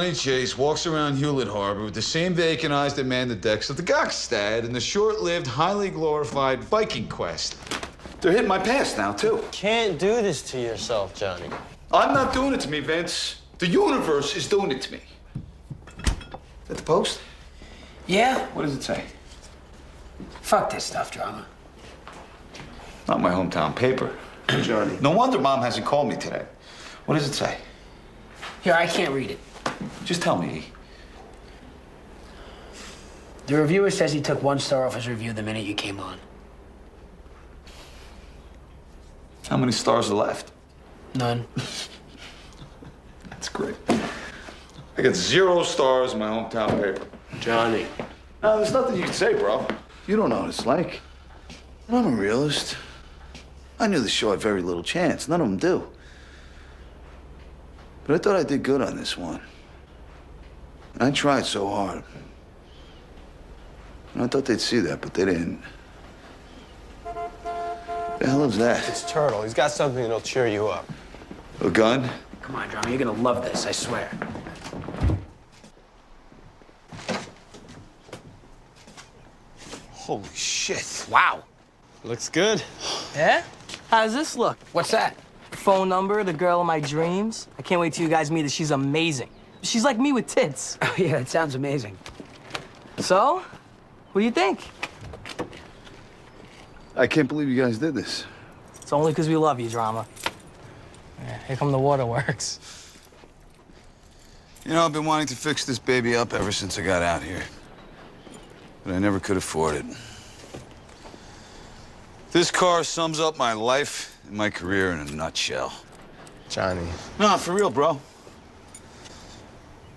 Johnny Chase walks around Hewlett Harbor with the same vacant eyes that man the decks of the Gokstad in the short-lived, highly glorified Viking quest. They're hitting my past now, too. Can't do this to yourself, Johnny. I'm not doing it to me, Vince. The universe is doing it to me. Is that the post? Yeah? What does it say? Fuck this stuff, drama. Not my hometown paper. Johnny. No wonder Mom hasn't called me today. What does it say? Here, I can't read it. Just tell me. The reviewer says he took one star off his review the minute you came on. How many stars are left? None. That's great. I got zero stars in my hometown paper. Johnny. No, there's nothing you can say, bro. You don't know what it's like. And I'm a realist. I knew the show had very little chance. None of them do. But I thought I did good on this one. And I tried so hard. And I thought they'd see that, but they didn't. The hell is that? It's Turtle. He's got something that'll cheer you up. A gun? Come on, drama. You're gonna love this, I swear. Holy shit. Wow. Looks good. Yeah? How does this look? What's that? Phone number, the girl of my dreams. I can't wait till you guys meet her. She's amazing. She's like me with tits. Oh, yeah, that sounds amazing. So, what do you think? I can't believe you guys did this. It's only because we love you, drama. Yeah, here come the waterworks. You know, I've been wanting to fix this baby up ever since I got out here. But I never could afford it. This car sums up my life and my career in a nutshell. Johnny. No, for real, bro.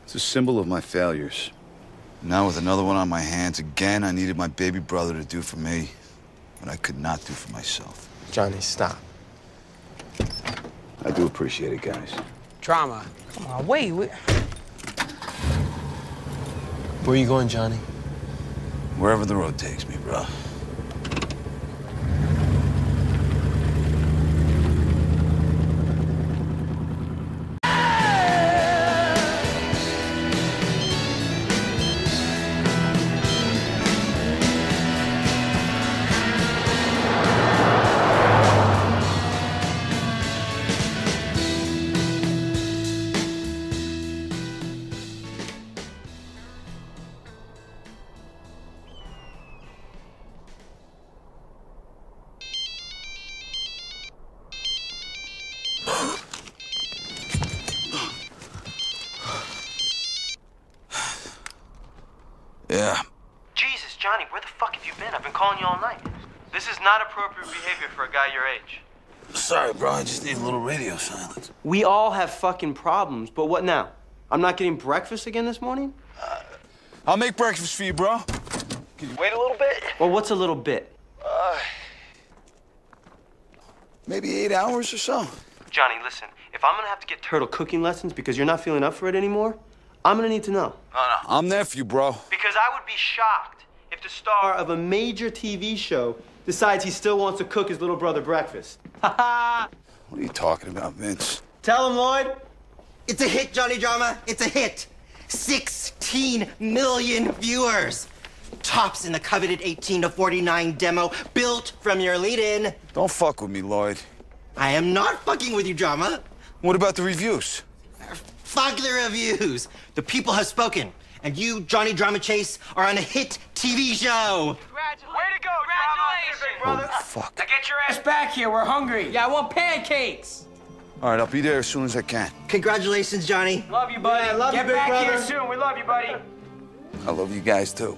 It's a symbol of my failures. Now with another one on my hands, again, I needed my baby brother to do for me what I could not do for myself. Johnny, stop. I do appreciate it, guys. Drama. Come on, wait. wait. Where are you going, Johnny? Wherever the road takes me, bro. Johnny, where the fuck have you been? I've been calling you all night. This is not appropriate behavior for a guy your age. Sorry, bro. I just need a little radio silence. We all have fucking problems, but what now? I'm not getting breakfast again this morning? Uh, I'll make breakfast for you, bro. Can you Wait a little bit. Well, what's a little bit? Uh, maybe eight hours or so. Johnny, listen, if I'm gonna have to get turtle cooking lessons because you're not feeling up for it anymore, I'm gonna need to know. I'm there for you, bro. Because I would be shocked if the star of a major TV show decides he still wants to cook his little brother breakfast. Ha What are you talking about, Vince? Tell him, Lloyd. It's a hit, Johnny Drama. It's a hit. 16 million viewers. Tops in the coveted 18 to 49 demo built from your lead in. Don't fuck with me, Lloyd. I am not fucking with you, Drama. What about the reviews? Fuck the reviews. The people have spoken. And you, Johnny Drama Chase, are on a hit TV show. Way to go, Drama. Oh, fuck. Now get your ass back here. We're hungry. Yeah, I want pancakes. All right, I'll be there as soon as I can. Congratulations, Johnny. Love you, buddy. Yeah, I love you, Get big back brother. here soon. We love you, buddy. I love you guys, too.